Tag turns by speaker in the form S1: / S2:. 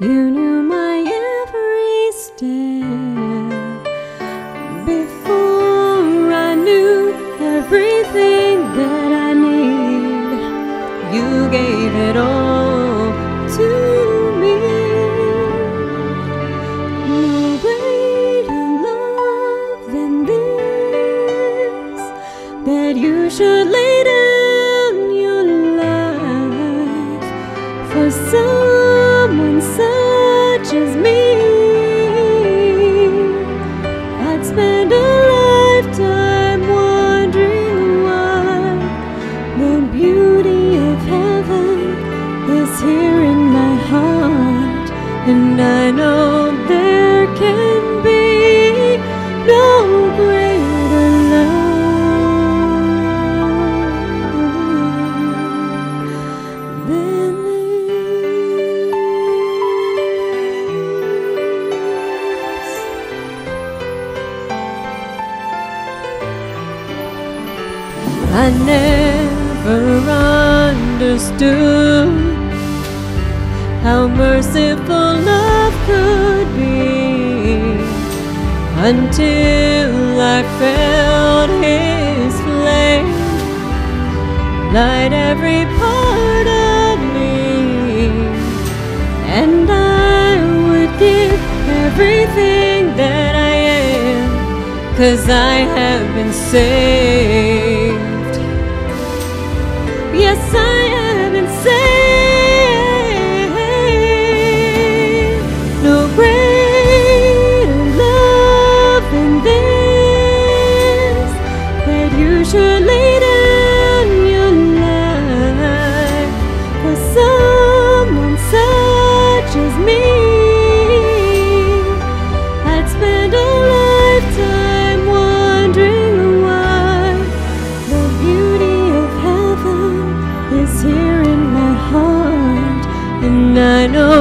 S1: You knew my every step before I knew everything that I need. You gave it all. I never understood how merciful love could be until I felt His flame light every part of me, and I would give everything that I am, cause I have been saved yes I am insane. No greater love than this that you should live. know